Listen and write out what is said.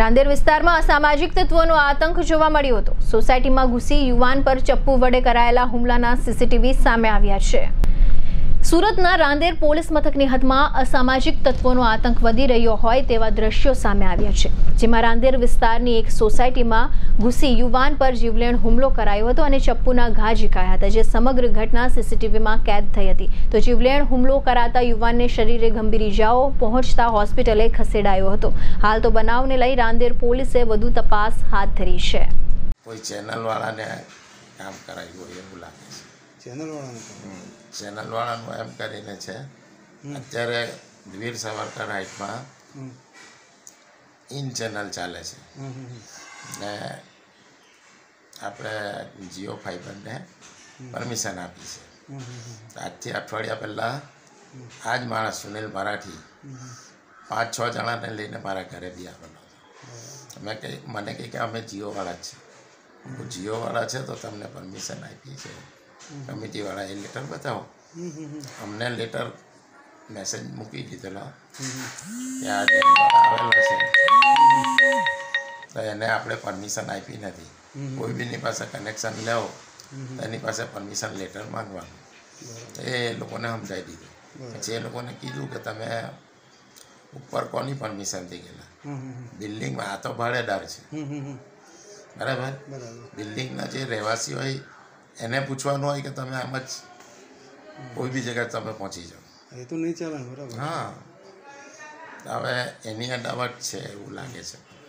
રાંદેર વિસ્તારમાં અસામાજિક તત્વોનો આતંક જોવા મળ્યો હતો. સોસાયટીમાં ઘૂસી યુવાન પર ચપ્પુ વડે કરાયેલા હુમલાના સીસીટીવી સામે આવ્યા છે. સુરતના રાંદેર પોલીસ મથકની હદમાં અસામાજિક તત્વોનો આતંક વધી રહ્યો હોય તેવા દ્રશ્યો સામે આવ્યા છે. જેમાં રાંદેર વિસ્તારની એક સોસાયટીમાં ઘૂસી યુવાન પર જીવલેણ હુમલો કરાયો હતો અને ચપ્પુના ઘા ઝીકાયા હતા, જે સમગ્ર ઘટના સીસીટીવીમાં કેદ થઈ હતી. તો જીવલેણ હુમલો કરાતા યુવાનને શરીરે ગંભીર ઇજાઓ પહોંચતા હોસ્પિટલે ખસેડાયો હતો. હાલ તો બનાવને લઈ રાંદેર પોલીસે વધુ તપાસ હાથ ધરી છે. કોઈ ચેનલવાળાને કામ કરાયું હોય એવું લાગે છે. ચેનલવાળાને ચેનલવાળાનું એમ કરીને છે. અત્યારે વીર સાવરકર હાઇટમાં ઇન ચેનલ ચાલે છે. ને આપણે જીઓ ફાઈબરને પરમિશન આપી છે. આજથી અઠવાડિયા પહેલાં આ જ માણસ સુનિલ મરાઠી પાંચ છ જણાને લઈને મારા ઘરે બી આવેલો મેં કહી મને કહી કે અમે જીઓવાળા જ છીએ. જીઓવાળા છે તો તમને પરમિશન આપી છે કમિટીવાળા એ લેટર બતાવો. અમને લેટર મેસેજ મૂકી દીધેલો. આવેલો છે તો એને આપણે પરમિશન આપી નથી. કોઈ બીની પાસે કનેક્શન લેવો એની પાસે પરમિશન લેટર માંગવાનું. તો એ લોકોને સમજાવી દીધું. પછી એ લોકોને કીધું કે તમે ઉપર કોની પરમિશન થઈ ગયેલા. બિલ્ડિંગમાં આ તો ભાડેદાર છે. બરાબર. બિલ્ડિંગના જે રહેવાસી હોય એને પૂછવાનું હોય કે તમે આમ જ કોઈ બી જગ્યાએ તમે પહોંચી જાઓ. એ તો નહીં ચાલે બરાબર. હા. હવે એની અડાવટ છે એવું લાગે છે.